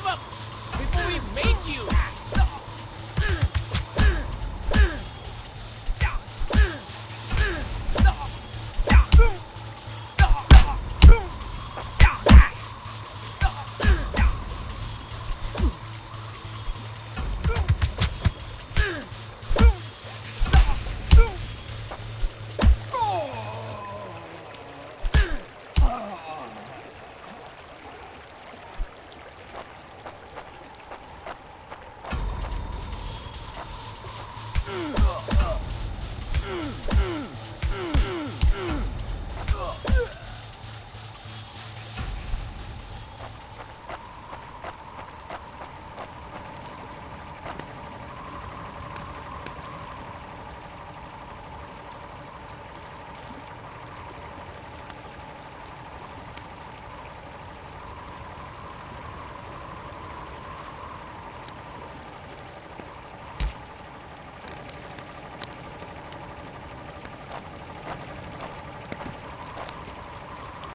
Give up before we make you! Mm.